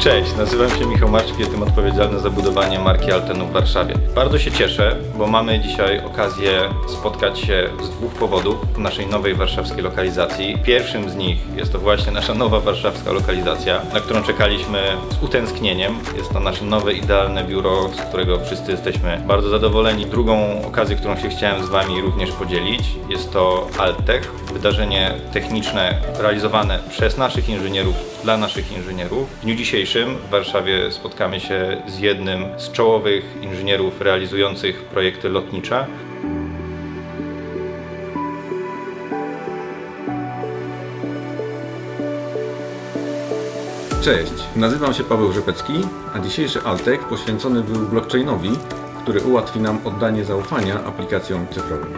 Cześć, nazywam się Michał Marczyk, jestem odpowiedzialny za budowanie marki Altenu w Warszawie. Bardzo się cieszę, bo mamy dzisiaj okazję spotkać się z dwóch powodów w naszej nowej warszawskiej lokalizacji. Pierwszym z nich jest to właśnie nasza nowa warszawska lokalizacja, na którą czekaliśmy z utęsknieniem. Jest to nasze nowe, idealne biuro, z którego wszyscy jesteśmy bardzo zadowoleni. Drugą okazję, którą się chciałem z Wami również podzielić, jest to Alttech, wydarzenie techniczne realizowane przez naszych inżynierów dla naszych inżynierów. W dniu dzisiejszym w Warszawie spotkamy się z jednym z czołowych inżynierów realizujących projekty lotnicze. Cześć, nazywam się Paweł Rzepecki, a dzisiejszy Altek poświęcony był blockchainowi, który ułatwi nam oddanie zaufania aplikacjom cyfrowym.